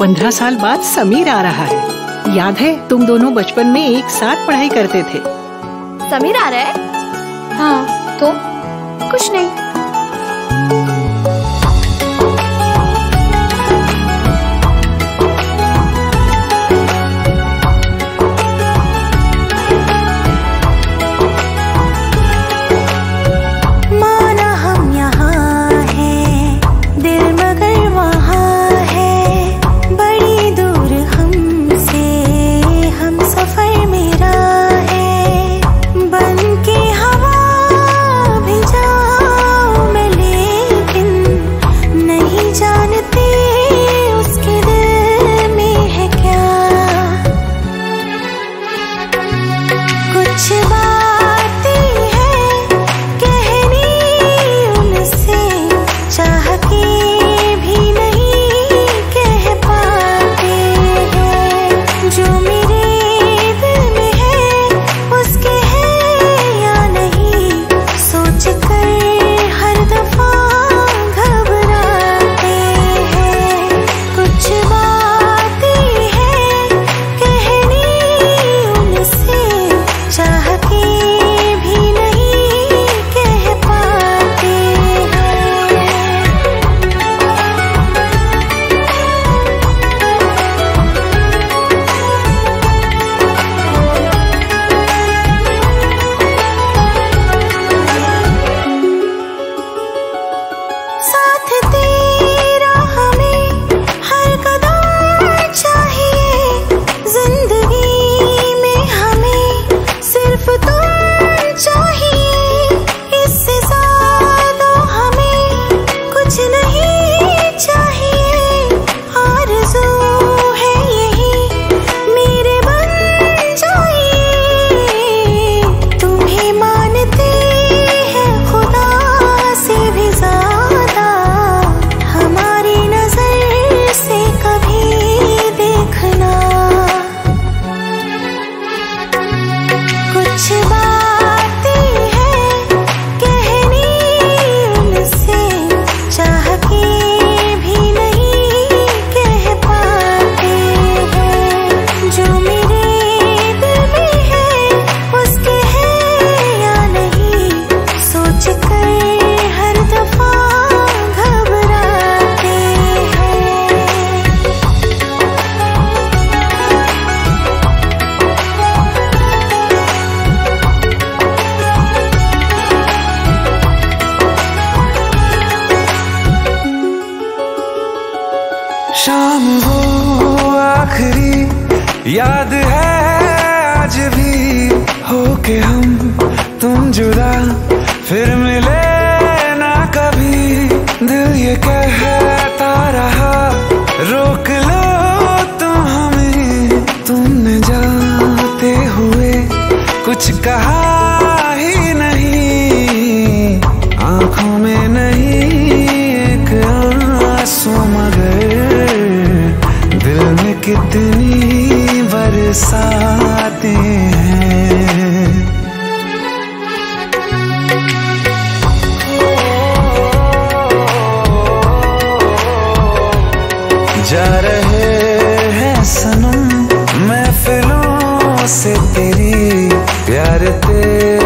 पंद्रह साल बाद समीर आ रहा है। याद है तुम दोनों बचपन में एक साथ पढ़ाई करते थे। समीर आ रहा है? हाँ। तो? कुछ नहीं। कुछ बातें याद है आज भी हो के हम तुम जुदा, फिर मिले ना कभी। दिल ये कहता रहा, रोक लो तुम हमें। तुमने जाते हुए कुछ कहा ही नहीं। आँखों में नहीं एक आँसू, मगर दिल में कितनी बरसाते हैं। जा रहे हैं सनम महफिलों से तेरी प्यार तेरा